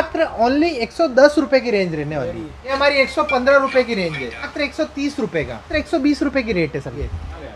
मात्र ओनली एक सौ दस रुपए की रेंज रहने वाली है। ये हमारी एक सौ पंद्रह रुपए की रेंज है। मात्र एक सौ तीस रुपए का। एक सौ बीस रुपए की रेट है सर ये।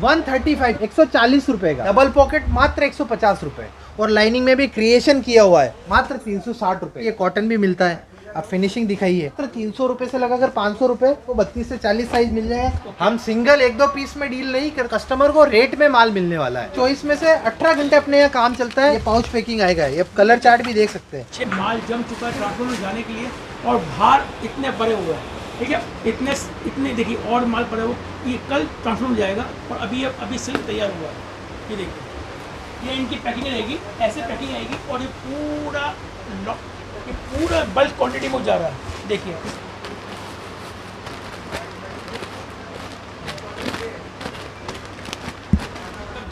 वन थर्टी फाइव एक सौ चालीस रुपए का। डबल पॉकेट मात्र एक सौ पचास रुपए। और लाइनिंग में भी क्रिएशन किया हुआ है। मात्र तीन सौ साठ रुपए। ये कॉटन भी मिलता है। अब फिनिशिंग दिखाइए। मात्र तीन सौ रुपए से लगाकर पाँच सौ रुपए वो बत्तीस से चालीस साइज़ मिल जाएगा। हम सिंगल एक दो पीस में डील नहीं कर कस्टमर को रेट में माल मिलने वाला है। चौबीस में से अठारह घंटे अपने यहाँ काम चलता है। ये पाउच पैकिंग आएगा ये कलर चार्ट भी देख सकते हैं। माल जम चुका है ट्रांसपोर्ट में जाने के लिए और बाहर इतने बड़े हुए हैं ठीक है? इतने इतने देखिए और माल पड़े हुए ये कल ट्रांसपोर्ट में जाएगा और अभी अभी सिल्क तैयार हुआ है। ये देखिए ये इनकी पैकिंग रहेगी ऐसे पैकिंग आएगी और ये पूरा लॉ- ये पूरा बल्क क्वांटिटी में जा रहा है। देखिए।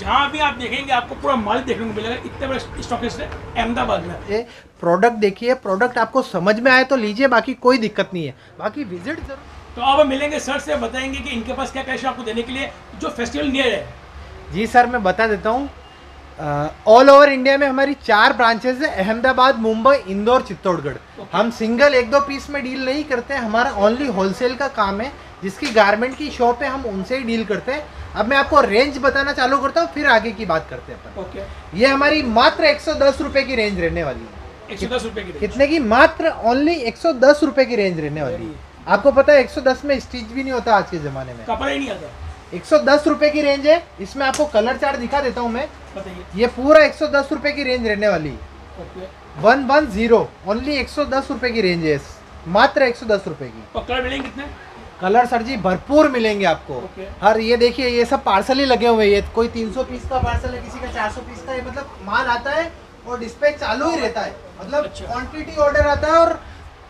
जहाँ भी आप देखेंगे आपको पूरा माल देखने को मिलेगा। इतने बड़े स्टॉकिस्ट है अहमदाबाद में। ये प्रोडक्ट देखिए प्रोडक्ट आपको समझ में आए तो लीजिए बाकी कोई दिक्कत नहीं है। बाकी विज़िट ज़रूर। तो अब मिलेंगे सर से बताएँगे कि इनके पास क्या कैश आपको देने के लिए जो फेस्टिवल नियर है। जी सर मैं बता देता हूँ ऑल ओवर इंडिया में हमारी चार ब्रांचेस है अहमदाबाद मुंबई इंदौर चित्तौड़गढ़। Okay. हम सिंगल एक दो पीस में डील नहीं करते हैं हमारा ओनली होलसेल का काम है जिसकी गारमेंट की शॉप है हम उनसे ही डील करते हैं। अब मैं आपको रेंज बताना चालू करता हूँ फिर आगे की बात करते हैं अपन। ओके ये हमारी मात्र एक सौ की रेंज रहने वाली है। एक सौ की। कितने की? मात्र ओनली एक सौ की रेंज रहने वाली है। आपको पता है एक सौ दस में स्टिच भी नहीं होता आज के जमाने में। कपड़ा ही नहीं आता। एक सौ दस रुपए की रेंज है। इसमें आपको कलर चार्ट दिखा देता हूँ मैं। ये पूरा एक सौ दस रुपए की रेंज रहने वाली। है वन वन ज़ीरो ओनली एक सौ दस रुपए की रेंज है मात्र एक सौ दस रुपए की। कलर मिलेंगे कितने? कलर सर जी भरपूर मिलेंगे आपको। हर ये देखिए ये सब पार्सल ही लगे हुए हैं। ये कोई 300 पीस का पार्सल है किसी का 400 पीस का है मतलब माल आता है और डिस्पैच चालू ही रहता है। मतलब अच्छा। क्वांटिटी ऑर्डर आता है और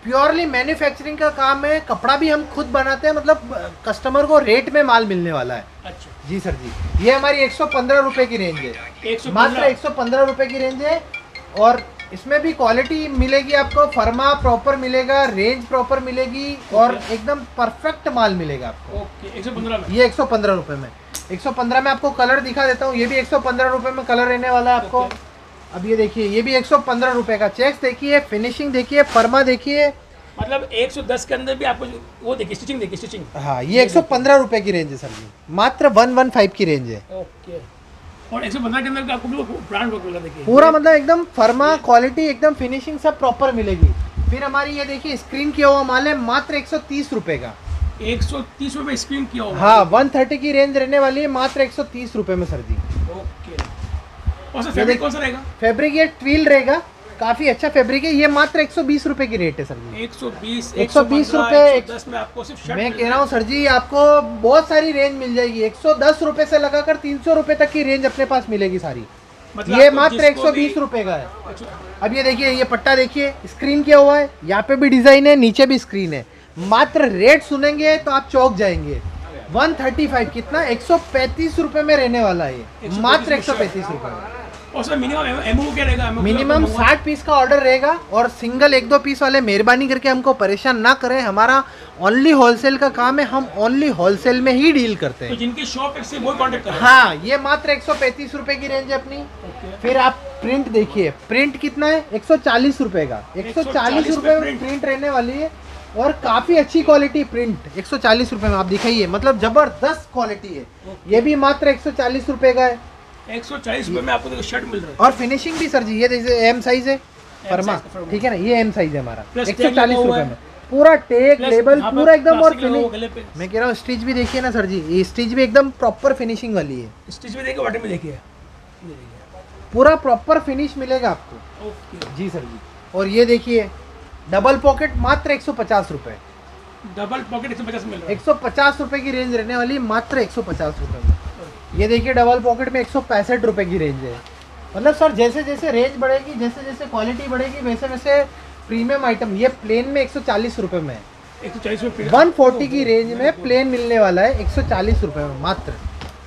प्योरली मैन्युफैक्चरिंग का काम है कपड़ा भी हम खुद बनाते हैं मतलब कस्टमर को रेट में माल मिलने वाला है। अच्छा। जी सर जी ये हमारी एक सौ की रेंज है। मात्र एक सौ की रेंज है और इसमें भी क्वालिटी मिलेगी आपको फर्मा प्रॉपर मिलेगा रेंज प्रॉपर मिलेगी और एकदम परफेक्ट माल मिलेगा आपको। ओके एक सौ पंद्रह में। ये एक सौ पंद्रह रुपए में। एक सौ पंद्रह में आपको कलर दिखा देता हूँ ये भी एक सौ पंद्रह रुपए में कलर रहने वाला है आपको। अब ये देखिए ये भी एक सौ पंद्रह रुपए का चेक्स देखिए फिनिशिंग देखिए फर्मा देखिए। मतलब एक सौ दस के अंदर भी आपको वो देखिए स्टिचिंग देखिए स्टिचिंग हाँ ये एक सौ पंद्रह रुपए की रेंज है सर जी। मात्र वन वन फाइव की रेंज है। ओके। और एक सौ पंद्रह के अंदर आपको ब्रांड देखिए। पूरा मतलब एकदम फर्मा क्वालिटी एकदम फिनिशिंग सब प्रॉपर मिलेगी। फिर हमारी ये देखिए स्क्रीन किया हुआ माल है मात्र एक सौ तीस रुपए का। एक सौ तीस रुपये स्क्रीन किया होगा हाँ वन थर्टी की रेंज रहने वाली है मात्र एक सौ तीस रुपए में सर जी। फैब्रिक कौन सा रहेगा फैब्रिक ये ट्वील रहेगा काफ़ी अच्छा फैब्रिक है ये मात्र एक सौ बीस रुपए की रेट है सर जी एक सौ बीस 120 रुपए, दस में आपको सिर्फ़ मैं कह रहा हूँ सर जी आपको बहुत सारी रेंज मिल जाएगी एक सौ दस रुपए से लगाकर तीन सौ रुपए तक की रेंज अपने पास मिलेगी सारी मतलब ये मात्र एक सौ बीस रुपए का है अच्छा, अब ये देखिए ये पट्टा देखिए स्क्रीन क्या हुआ है यहाँ पे भी डिज़ाइन है नीचे भी स्क्रीन है मात्र रेट सुनेंगे तो आप चौक जाएँगे 135 कितना 135 रुपए में रहने वाला है मात्र में 135 रुपए में मिनिमम एमओ क्या रहेगा? मिनिमम आपको 60 पीस का ऑर्डर रहेगा और सिंगल एक दो पीस वाले मेहरबानी करके हमको परेशान ना करें। हमारा ओनली होलसेल का काम है हम ओनली होलसेल में ही डील करते हैं। तो जिनकी शॉप है से वो कांटेक्ट करें हाँ? ये मात्र एक रुपए की रेंज है अपनी। फिर आप प्रिंट देखिए प्रिंट कितना है? एक सौ चालीस रुपए का। एक सौ चालीस 140 रुपए में प्रिंट। प्रिंट रहने वाली है और काफ़ी अच्छी क्वालिटी प्रिंट एक सौ चालीस रुपए में आप दिखाइए मतलब ज़बरदस्त क्वालिटी है। ये भी मात्र एक सौ चालीस रुपए का है। एक सौ चालीस रुपये में आपको देखो शर्ट मिल रहा है। और फिनिशिंग भी सर जी ये एम साइज़ है फर्मा। ठीक है ना? ये एम साइज़ है हमारा। एक सौ चालीस रुपए। में। पूरा टेक लेबल पूरा एकदम और फिनिश मैं कह रहा हूँ स्टिच भी देखिए ना सर जी ये स्टिच भी एकदम प्रॉपर फिनिशिंग वाली है। स्टिच में देखिए वाटर में देखिए। पूरा प्रॉपर फिनिश मिलेगा आपको। ओके जी सर जी। और ये देखिए डबल पॉकेट मात्र एक सौ पचास रुपए। डबल पॉकेट एक सौ पचास मिल रहा है। एक सौ पचास रुपए की रेंज रहने वाली मात्र एक सौ पचास रुपए में। ये देखिए डबल पॉकेट में एक सौ पैंसठ रुपए की रेंज है। मतलब सर जैसे जैसे रेंज बढ़ेगी जैसे जैसे क्वालिटी बढ़ेगी वैसे वैसे प्रीमियम आइटम ये प्लेन में एक सौ चालीस रुपए में एक सौ चालीस रुपये वन फोर्टी की रेंज में प्लेन मिलने वाला है एक सौ चालीस रूपए में मात्र।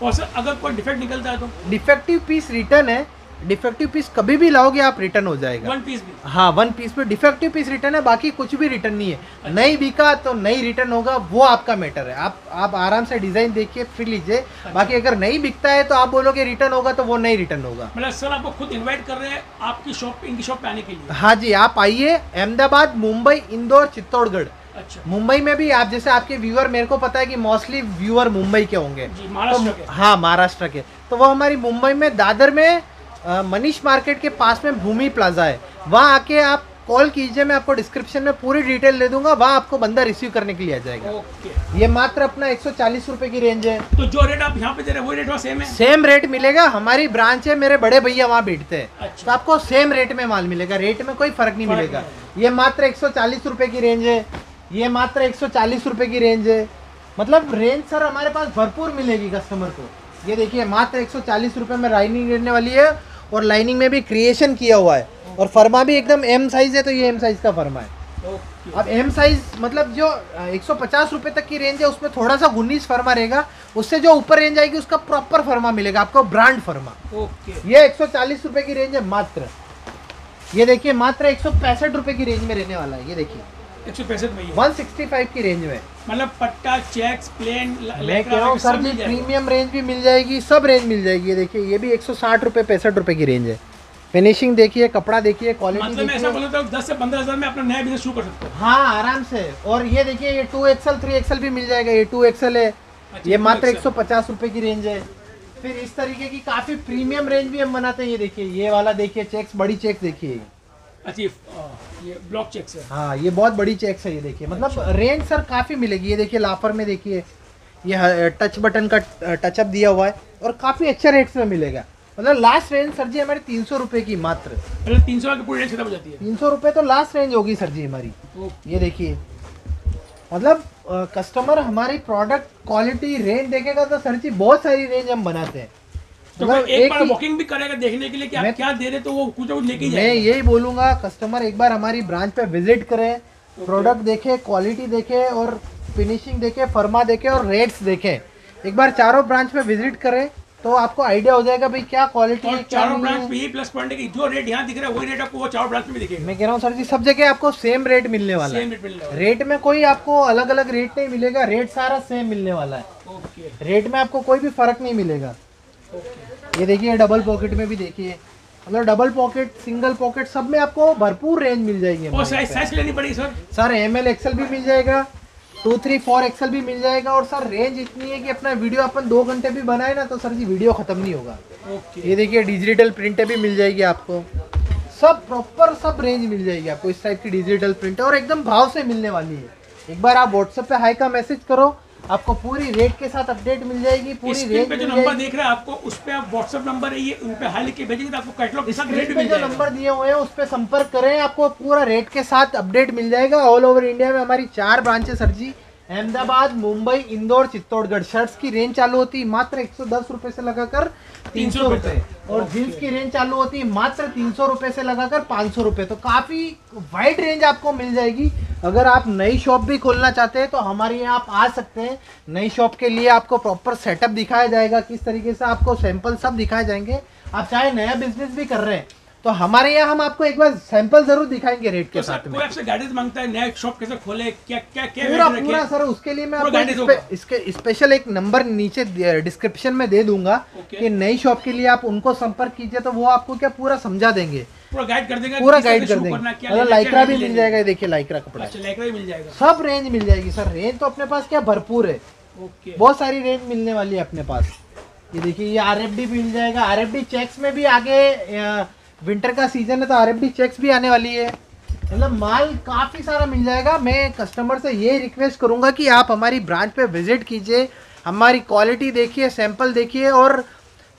और सर अगर कोई डिफेक्ट निकलता है तो? डिफेक्टिव पीस रिटर्न है डिफेक्टिव पीस कभी भी लाओगे आप रिटर्न हो जाएगा। वन पीस भी। हाँ वन पीस पे डिफेक्टिव पीस रिटर्न है बाकी कुछ भी रिटर्न नहीं है। अच्छा। नहीं बिका तो नहीं रिटर्न होगा वो आपका मैटर है। आप आप आराम से डिज़ाइन देखिए फिर लीजिए। अच्छा। बाकी अगर नहीं बिकता है तो आप बोलोगे रिटर्न होगा तो वो नहीं रिटर्न होगा। मतलब सर आपको खुद इनवाइट कर रहे हैं आपकी शॉप इनकी शॉप पे आने के लिए। हाँ जी आप आइए अहमदाबाद मुंबई इंदौर चित्तौड़गढ़। अच्छा। मुंबई में भी आप जैसे आपके व्यूअर मेरे को पता है कि मोस्टली व्यूअर मुंबई के होंगे। जी महाराष्ट्र तो, के। हाँ महाराष्ट्र के। तो वो हमारी मुंबई में दादर में मनीष मार्केट के पास में भूमि प्लाजा है। वहाँ आके आप कॉल कीजिए मैं आपको डिस्क्रिप्शन में पूरी डिटेल दे दूँगा। वहाँ आपको बंदा रिसीव करने के लिए आ जाएगा। ओके। ये मात्र अपना एक सौ चालीस रुपए की रेंज है। तो जो रेट आप यहाँ पे दे रहे हैं वो रेट सेम है? सेम रेट मिलेगा। हमारी ब्रांच है मेरे बड़े भैया वहाँ बैठते हैं। अच्छा। तो आपको सेम रेट में माल मिलेगा। रेट में कोई फ़र्क नहीं मिलेगा। ये मात्र एक सौ चालीस रुपए की रेंज है। ये मात्र एक सौ चालीस रुपए की रेंज है। मतलब रेंज सर हमारे पास भरपूर मिलेगी कस्टमर को। ये देखिए मात्र एक सौ चालीस रुपए में लाइनिंग रहने वाली है। और लाइनिंग में भी क्रिएशन किया हुआ है। और फर्मा भी एकदम एम साइज़ है तो ये एम साइज़ का फर्मा है। अब एम साइज़ मतलब जो एक सौ तक की रेंज है उसमें थोड़ा सा उन्नीस फर्मा रहेगा। उससे जो ऊपर रेंज आएगी उसका प्रॉपर फर्मा मिलेगा आपको ब्रांड फर्मा। ओके ये एक सौ की रेंज है मात्र। ये देखिए मात्र एक सौ की रेंज में रहने वाला है ये देखिए। एक सौ पैंसठ में वन सिक्सटी फाइव की रेंज में। मतलब पट्टा चेक्स प्लेन मैं कह रहा हूँ सर जी प्रीमियम रेंज भी मिल जाएगी सब रेंज मिल जाएगी। ये देखिए ये भी एक सौ साठ रुपये पैंसठ रुपये की रेंज है। फिनिशिंग देखिए कपड़ा देखिए क्वालिटी मतलब मैं ऐसा दस से पंद्रह हज़ार में अपना नया बिज़नेस शुरू कर सकते हो। हाँ आराम से। और ये देखिए ये टू एक्सएल थ्री एक्सएल भी मिल जाएगा। ये टू एक्सएल है। अच्छा, ये मात्र एक सौ पचास रुपए की रेंज है। फिर इस तरीके की काफ़ी प्रीमियम रेंज भी हम बनाते हैं। ये देखिए ये वाला देखिए चेक्स बड़ी चेक्स देखिए। अच्छा ये ब्लॉक चेक्स है। हाँ ये बहुत बड़ी चेक्स है ये देखिए। मतलब रेंज सर काफ़ी मिलेगी। ये देखिए लाफर में देखिए ये टच बटन का टचअप दिया हुआ है और काफ़ी अच्छे रेट्स में मिलेगा। मतलब लास्ट रेंज सर जी हमारी तीन सौ रुपए की मात्र। मतलब तीन सौ की पूरी रेंज खत्म हो जाती है। तीन सौ रुपये तो लास्ट रेंज होगी सर जी हमारी। ये देखिए। मतलब कस्टमर हमारी प्रोडक्ट क्वालिटी रेंज देखेगा तो सर जी बहुत सारी रेंज हम बनाते हैं। तो मतलब मैं एक बार वॉकिंग भी करेगा देखने के लिए कि आप क्या दे रहे तो वो कुछ कुछ लेके ही मैं यही बोलूँगा कस्टमर एक बार हमारी ब्रांच पे विज़िट करे प्रोडक्ट देखे क्वालिटी देखे और फिनिशिंग देखे फर्मा देखे और रेट्स देखे। एक बार चारों ब्रांच पे विज़िट करें तो आपको आइडिया हो जाएगा भाई क्या क्वालिटी है चारों ब्रांच पे प्लस पॉइंट है कि जो रेट यहाँ दिख रहा है वही रेट आपको वो चारों ब्रांच में दिखेगा। मैं कह रहा हूँ सर जी सब जगह आपको सेम रेट मिलने वाला है। सेम रेट मिल रहा है। रेट में कोई आपको अलग अलग रेट नहीं मिलेगा रेट सारा सेम मिलने वाला है। ओके रेट में आपको कोई भी फ़र्क नहीं मिलेगा। ये देखिए डबल पॉकेट में भी देखिए। मतलब डबल पॉकेट सिंगल पॉकेट सब में आपको भरपूर रेंज मिल जाएगी और साइज़ साइज़ लेनी पड़ेगी sir sir M L XL भी मिल जाएगा टू थ्री फोर एक्सएल भी मिल जाएगा और सर रेंज इतनी है कि अपना वीडियो अपन दो घंटे भी बनाए ना तो सर जी वीडियो खत्म नहीं होगा। ओके ये देखिए डिजिटल प्रिंटें भी मिल जाएगी आपको। सब प्रॉपर सब रेंज मिल जाएगी आपको इस टाइप की डिजिटल प्रिंट और एकदम भाव से मिलने वाली है। एक बार आप व्हाट्सएप पे हाई का मैसेज करो आपको पूरी रेट के साथ अपडेट मिल जाएगी पूरी रेंज पे जो नंबर देख रहे हैं आपको उस पे आप व्हाट्सएप नंबर है ये उन पे हाई लिख के भेजेंगे तो आपको कैटलॉग के साथ रेट पे मिल जो जाएगा। नंबर दिए हुए हैं उस पर संपर्क करें आपको पूरा रेट के साथ अपडेट मिल जाएगा। ऑल ओवर इंडिया में हमारी चार branches sir ji Ahmedabad Mumbai Indore Chittorgarh. Shirts की रेंज चालू होती है मात्र एक सौ दस रुपए से लगाकर तीन सौ रुपए। और जींस की रेंज चालू होती है मात्र तीन सौ रुपए से लगाकर पाँच सौ रुपए। तो काफ़ी वाइड रेंज आपको मिल जाएगी। अगर आप नई शॉप भी खोलना चाहते हैं तो हमारे यहाँ आप आ सकते हैं। नई शॉप के लिए आपको प्रॉपर सेटअप दिखाया जाएगा किस तरीके से आपको सैंपल सब दिखाए जाएँगे। आप चाहे नया बिज़नेस भी कर रहे हैं तो हमारे यहाँ हम आपको एक बार सैंपल ज़रूर दिखाएँगे रेट के तो साथ में। आपसे गाइडेंस माँगता है नया शॉप कैसे खोले क्या क्या क्या पूरा पूरा सर उसके लिए मैं आपको इसपे- इसके स्पेशल एक नंबर नीचे डिस्क्रिप्शन में दे दूँगा कि नई शॉप के लिए आप उनको संपर्क कीजिए तो वो आपको क्या पूरा समझा देंगे। पूरा गाइड कर देंगे पूरा गाइड कर देंगे। करना, मतलब लाइक्रा भी मिल जाएगा देखिए लाइक्रा कपड़ा अच्छा लाइक्रा भी मिल जाएगा। सब रेंज मिल जाएगी। सर रेंज तो अपने पास क्या भरपूर है। ओके बहुत सारी रेंज मिलने वाली है अपने पास। ये देखिए ये आर मिल जाएगा। आरएफडी चेक्स में भी आगे विंटर का सीज़न है तो आर चेक्स भी आने वाली है। मतलब माल काफ़ी सारा मिल जाएगा। मैं कस्टमर से ये रिक्वेस्ट करूँगा कि आप हमारी ब्रांच पे विज़िट कीजिए हमारी क्वालिटी देखिए सैंपल देखिए और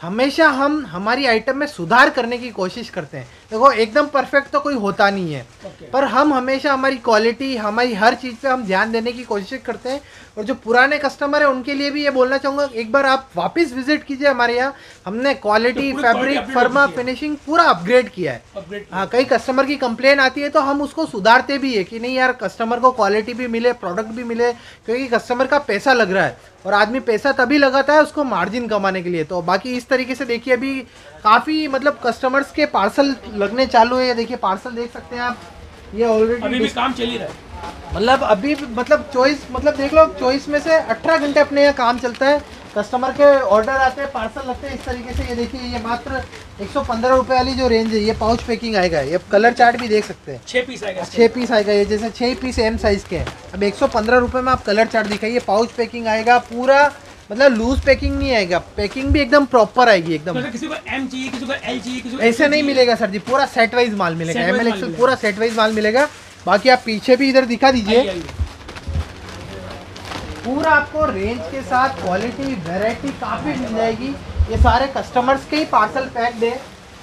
हमेशा हम हमारी आइटम में सुधार करने की कोशिश करते हैं। देखो एकदम परफेक्ट तो कोई होता नहीं है। ओके पर हम हमेशा हमारी क्वालिटी हमारी हर चीज़ पे हम ध्यान देने की कोशिश करते हैं। और जो पुराने कस्टमर है उनके लिए भी ये बोलना चाहूँगा एक बार आप वापस विज़िट कीजिए हमारे यहाँ। हमने क्वालिटी तो फैब्रिक फर्मा फिनिशिंग पूरा अपग्रेड किया है। हाँ कई कस्टमर की कंप्लेन आती है तो हम उसको सुधारते भी है कि नहीं यार कस्टमर को क्वालिटी भी मिले प्रोडक्ट भी मिले क्योंकि कस्टमर का पैसा लग रहा है। और आदमी पैसा तभी लगाता है उसको मार्जिन कमाने के लिए। तो बाकी इस तरीके से देखिए अभी काफ़ी मतलब कस्टमर्स के पार्सल लगने चालू है। ये देखिए पार्सल देख सकते हैं आप। ये ऑलरेडी अभी भी काम चल ही रहा है। मतलब अभी मतलब चॉइस मतलब देख लो चॉइस में से 18 घंटे अपने यहाँ काम चलता है। कस्टमर के ऑर्डर आते हैं पार्सल लगते हैं इस तरीके से। ये देखिए ये मात्र 115 रुपए वाली जो रेंज है ये पाउच पैकिंग आएगा। ये कलर चार्ट भी देख सकते हैं। छः पीस आएगा। छः पीस आएगा। ये जैसे छः पीस एम साइज़ के हैं। अब एक सौ पंद्रह रुपये में आप कलर चार्ट दिखाइए। पाउच पैकिंग आएगा पूरा मतलब लूज पैकिंग नहीं आएगा। पैकिंग भी एकदम प्रॉपर आएगी तो एकदम अगर किसी को एम चाहिए किसी को एल चाहिए किसी को ऐसे नहीं मिलेगा सर जी पूरा सेट वाइज माल मिलेगा। एम एल मिलेगा। पूरा सेट वाइज माल मिलेगा। बाकी आप पीछे भी इधर दिखा दीजिए। पूरा आपको रेंज के साथ क्वालिटी वेराइटी काफ़ी मिल जाएगी। ये सारे कस्टमर्स के ही पार्सल पैक्ड है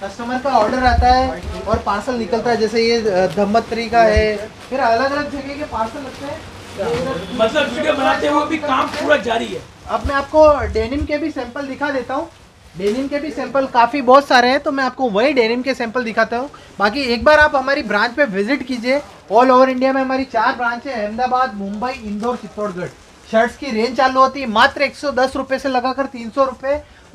कस्टमर का ऑर्डर आता है और पार्सल निकलता है। जैसे ये धम्मत्री का है। फिर अलग अलग जगह के पार्सल लगते हैं। मतलब वीडियो बनाते हुए भी काम पूरा जारी है। अब मैं आपको डेनिम के भी सैंपल दिखा देता हूँ। डेनिम के भी सैंपल काफ़ी बहुत सारे हैं तो मैं आपको वही डेनिम के सैंपल दिखाता हूँ। बाकी एक बार आप हमारी ब्रांच पे विज़िट कीजिए। ऑल ओवर इंडिया में हमारी चार ब्रांच है, अहमदाबाद, मुंबई, इंदौर, चित्तौड़गढ़। शर्ट्स की रेंज चालू होती है, मात्र एक सौ से लगाकर तीन सौ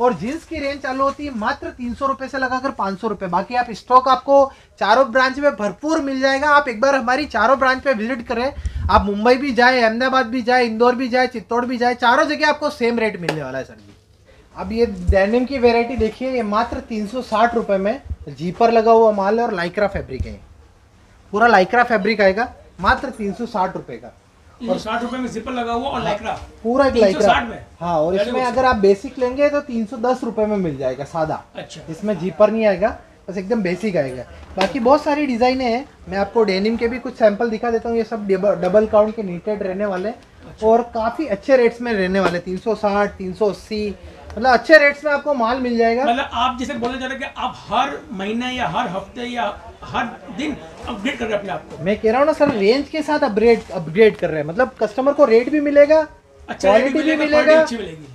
और जींस की रेंज चालू होती है मात्र तीन सौ रुपये से लगाकर पाँच सौ रुपये बाकी आप स्टॉक आपको चारों ब्रांच में भरपूर मिल जाएगा। आप एक बार हमारी चारों ब्रांच पे विज़िट करें। आप मुंबई भी जाए, अहमदाबाद भी जाए, इंदौर भी जाए, चित्तौड़ भी जाए, चारों जगह आपको सेम रेट मिलने वाला है, सर जी। अब ये डेनिम की वेराइटी देखिए, ये मात्र तीन सौ में जीपर लगा हुआ माल है और लाइक्रा फैब्रिक है पूरा लाइक्रा फैब्रिक आएगा, मात्र तीन सौ का। और साठ रुपए में जिपर लगा हुआ और लाइक्रा पूरा एक 360 लाइक्रा में? हाँ और इसमें अगर आप बेसिक लेंगे तो तीन सौ दस रुपये में मिल जाएगा सादा। अच्छा। इसमें जीपर नहीं आएगा बस एकदम बेसिक आएगा। बाकी बहुत सारी डिज़ाइनें हैं। मैं आपको डेनिम के भी कुछ सैंपल दिखा देता हूँ। ये सब डबल काउंट के नीटेड रहने वाले हैं। और काफ़ी अच्छे रेट्स में रहने वाले तीन सौ साठ तीन सौ अस्सी। मतलब अच्छे रेट्स में आपको माल मिल जाएगा। मतलब आप जैसे बोले जा रहे हैं कि आप हर महीने या हर हफ़्ते या हर दिन अपडेट कर रहे हैं अपने आप को। मैं कह रहा हूँ ना सर रेंज के साथ अपग्रेड अपग्रेड कर रहे हैं। मतलब कस्टमर को रेट भी मिलेगा अच्छा क्वालिटी भी मिलेगा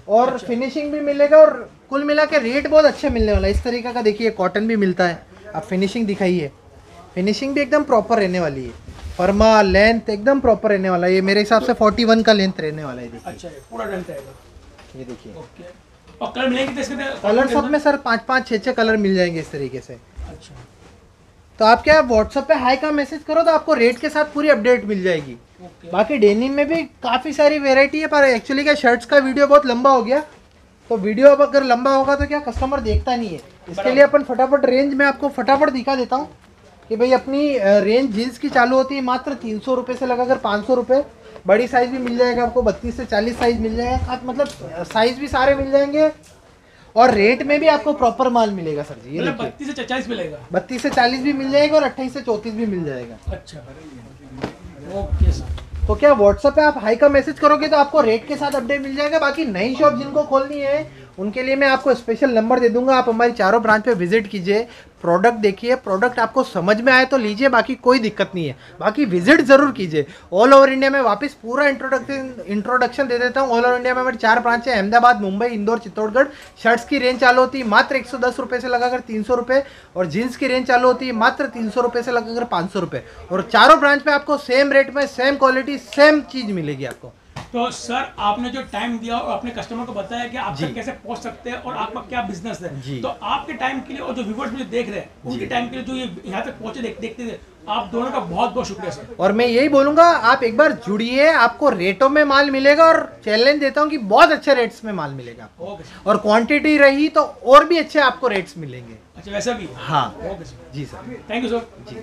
और अच्छा। फिनिशिंग भी मिलेगा और कुल मिला के रेट बहुत अच्छे मिलने वाला है। इस तरीके का देखिए कॉटन भी मिलता है। आप फिनिशिंग दिखाइए। फिनिशिंग भी एकदम प्रॉपर रहने वाली है। फर्मा लेंथ एकदम प्रॉपर रहने वाला है। ये मेरे हिसाब से 41 का लेंथ रहने वाला है देखिए। अच्छा पूरा रंग रहेगा। ये देखिए। ओके और कलर मिलेंगे तो इसके कलर सब में सर पाँच पाँच छः छः कलर मिल जाएँगे इस तरीके से। अच्छा। तो आप क्या व्हाट्सएप पे हाई का मैसेज करो तो आपको रेट के साथ पूरी अपडेट मिल जाएगी। ओके बाकी डेनिम में भी काफ़ी सारी वेराइटी है पर एक्चुअली क्या शर्ट्स का वीडियो बहुत लंबा हो गया। तो वीडियो अब अगर लंबा होगा तो क्या कस्टमर देखता नहीं है। इसके लिए अपन फटाफट रेंज में आपको फटाफट दिखा देता हूँ कि भाई अपनी रेंज जीन्स की चालू होती है मात्र तीन सौ रुपये से लगाकर पाँच सौ रुपये बड़ी साइज़ भी मिल जाएगा आपको बत्तीस से चालीस साइज़ मिल जाएगा। मतलब साइज़ भी सारे मिल जाएँगे। और रेट में भी आपको प्रॉपर माल मिलेगा सर जी ये मतलब बत्तीस से चालीस मिलेगा बत्तीस से चालीस भी मिल जाएगा और अट्ठाईस से चौतीस भी मिल जाएगा। अच्छा ओके सर तो क्या व्हाट्सएप पे आप हाई का मैसेज करोगे तो आपको रेट के साथ अपडेट मिल जाएगा? बाकी नई शॉप जिनको खोलनी है उनके लिए मैं आपको स्पेशल नंबर दे दूँगा। आप हमारी चारों ब्रांच पे विज़िट कीजिए। प्रोडक्ट देखिए। प्रोडक्ट आपको समझ में आए तो लीजिए, बाकी कोई दिक्कत नहीं है। बाकी विज़िट ज़रूर कीजिए। ऑल ओवर इंडिया में वापस पूरा इंट्रोडक्शन इंट्रोडक्शन दे देता हूँ। ऑल ओवर इंडिया में हमारी चार ब्रांच है। अहमदाबाद, मुंबई, इंदौर, चित्तौड़गढ़। शर्ट्स की रेंज चालू होती है मात्र एक सौ लगाकर तीन सौ और जीन्स की रेंज चालू होती है मात्र तीन सौ से लगाकर पाँच सौ और चारों ब्रांच में आपको सेम रेट में सेम क्वालिटी सेम चीज़ मिलेगी आपको। तो सर आपने जो टाइम दिया और अपने कस्टमर को बताया कि आप कैसे पहुँच सकते हैं और आपका क्या बिज़नेस है। तो आपके टाइम के लिए और जो व्यूवर्स मुझे देख रहे हैं उनके टाइम के लिए जो ये यहाँ तक पहुँचे देख, देखते थे आप दोनों का बहुत बहुत शुक्रिया सर। और मैं यही बोलूँगा आप एक बार जुड़िए आपको रेटों में माल मिलेगा और चैलेंज देता हूँ कि बहुत अच्छे रेट्स में माल मिलेगा और क्वांटिटी रही तो और भी अच्छे आपको रेट्स मिलेंगे। अच्छा वैसा भी हाँ? Okay ji sir thank you sir ji.